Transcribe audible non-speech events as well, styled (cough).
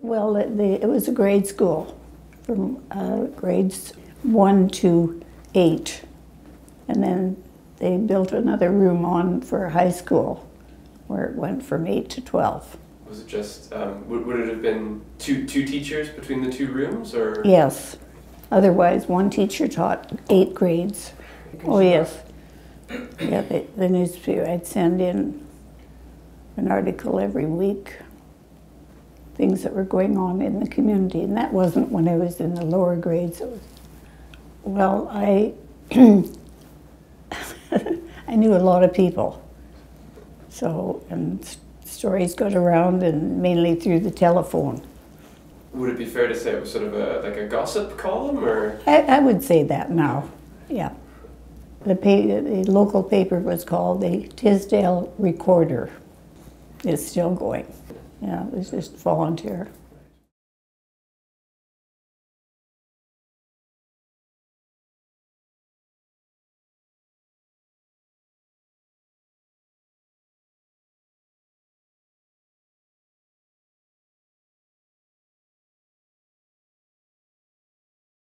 Well, it, the, it was a grade school from uh, grades one to eight. And then they built another room on for high school where it went from eight to 12. Was it just, um, would, would it have been two, two teachers between the two rooms or? Yes. Otherwise, one teacher taught eight grades. Oh, yes. Yeah, the, the newspaper, I'd send in an article every week, things that were going on in the community. And that wasn't when I was in the lower grades. It was, well, I, (clears throat) I knew a lot of people. So, and stories got around and mainly through the telephone. Would it be fair to say it was sort of a, like a gossip column or? I, I would say that now, yeah. The, pa- the local paper was called the Tisdale Recorder. It's still going. Yeah, it's just volunteer.